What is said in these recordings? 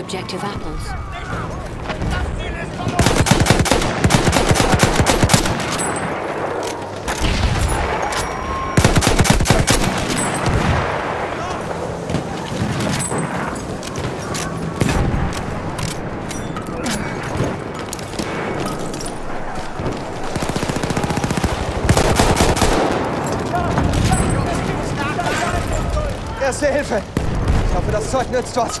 objective apples. Erste Hilfe. Ich hoffe, das Zeug nützt was.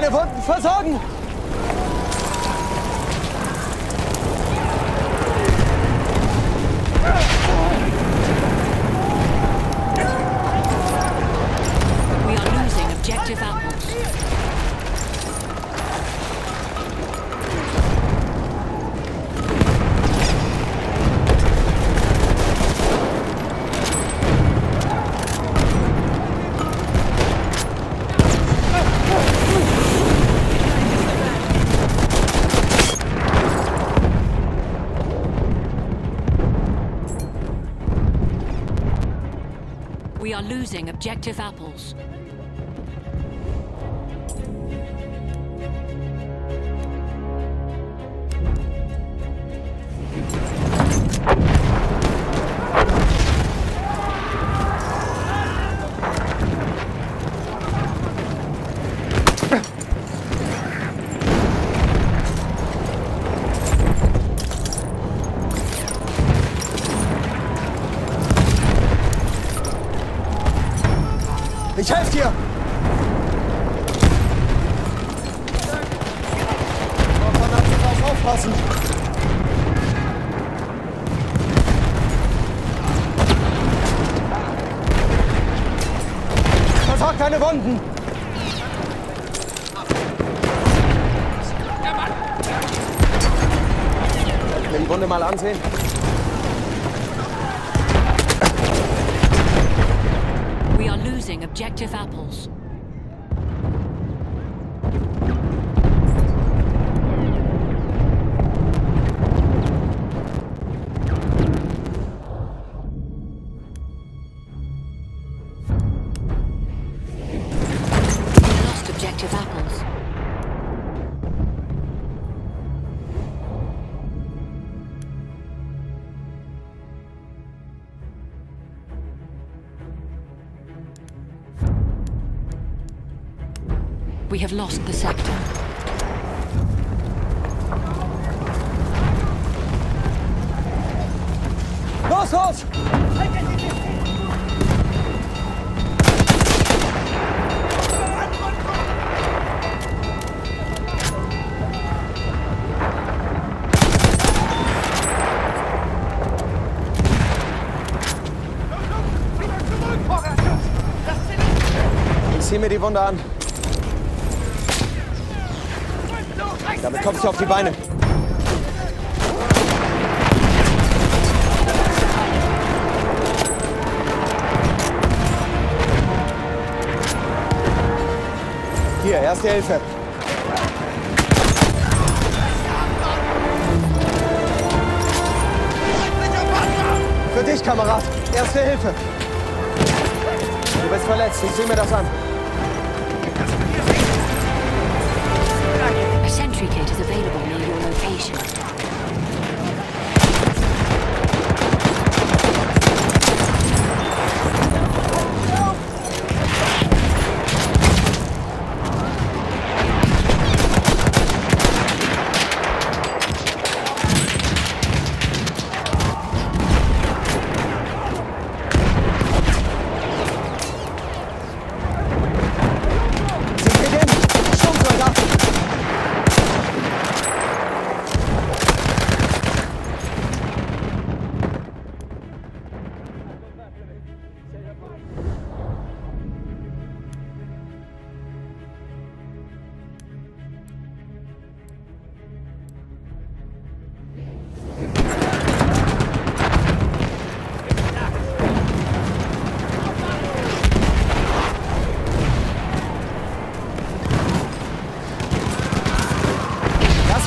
Deine Wunden versorgen? We are losing objective apples. Deine Wunden. Mir die Wunde mal ansehen? We are losing objective apples. We have lost the sector. Los! Ich zieh mir die Wunde an. Kommst du auf die Beine. Hier, erste Hilfe. Für dich, Kamerad. Erste Hilfe. Du bist verletzt. Ich sehe mir das an. A sentry kit is available near your location.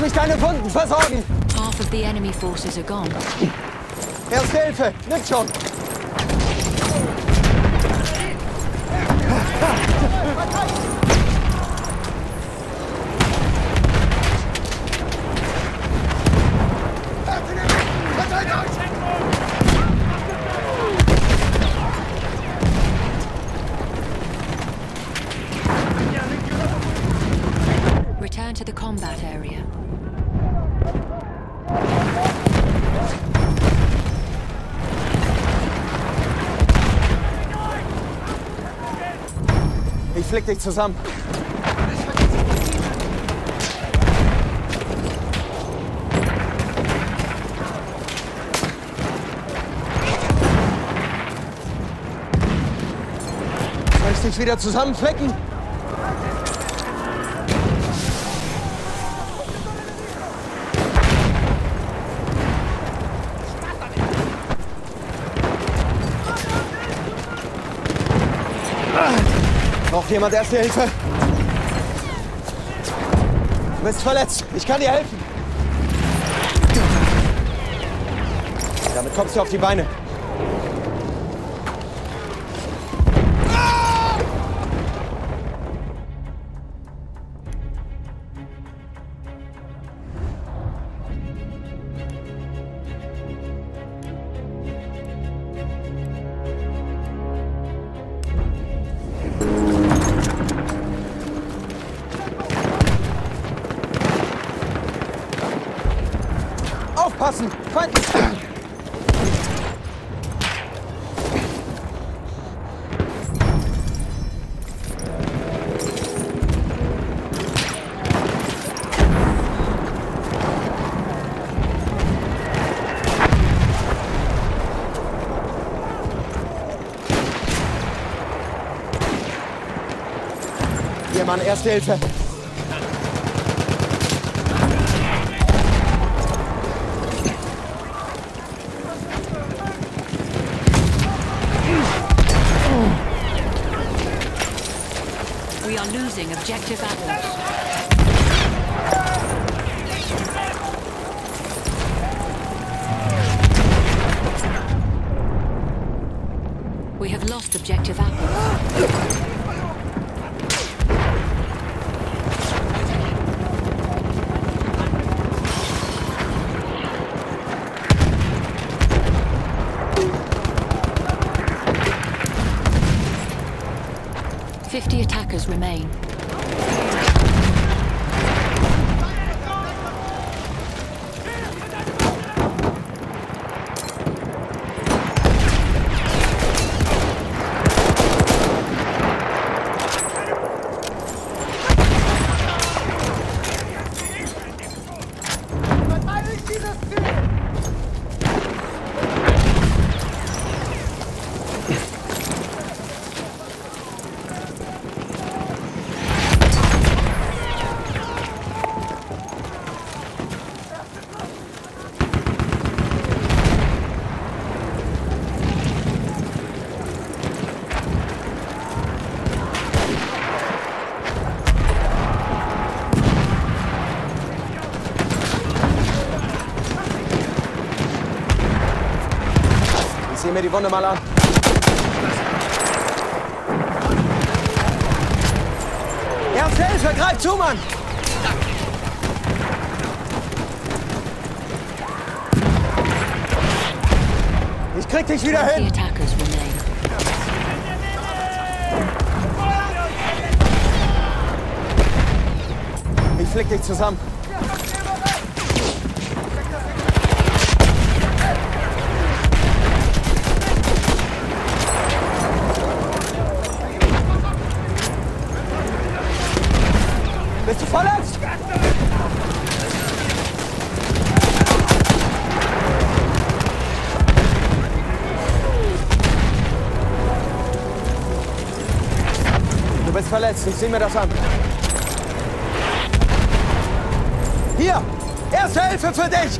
Wunden versorgen. Half of the enemy forces are gone. Erste Hilfe, nimm schon. Ich flick dich zusammen. Soll ich dich wieder zusammenflecken? Jemand Erste Hilfe? Du bist verletzt. Ich kann dir helfen. Damit kommst du auf die Beine. Aufpassen! Feind! Hier, Mann, Erste Hilfe. We are losing objective apples. We have lost objective apples. Remain. Sehe mir die Wunde mal an. Erste Hilfe, greif zu, Mann! Ich krieg dich wieder hin! Ich flick dich zusammen. Verletzt, ich sehe mir das an. Hier! Erste Hilfe für dich!